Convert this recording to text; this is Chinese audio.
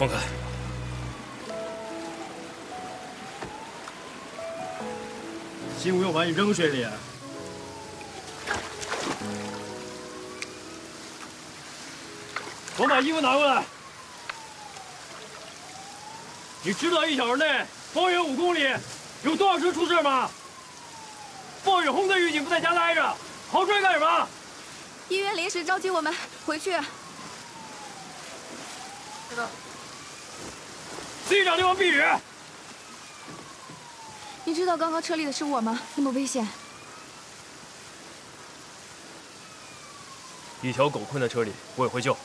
放开！信物要把你扔水里。我把衣服拿过来。你知道一小时内方圆五公里有多少车出事吗？暴雨轰的狱警不在家待着，跑出来干什么？医院临时召集我们回去。知道。自己找地方避雨。你知道刚刚车里的是我吗？那么危险。一条狗困在车里，我也会救。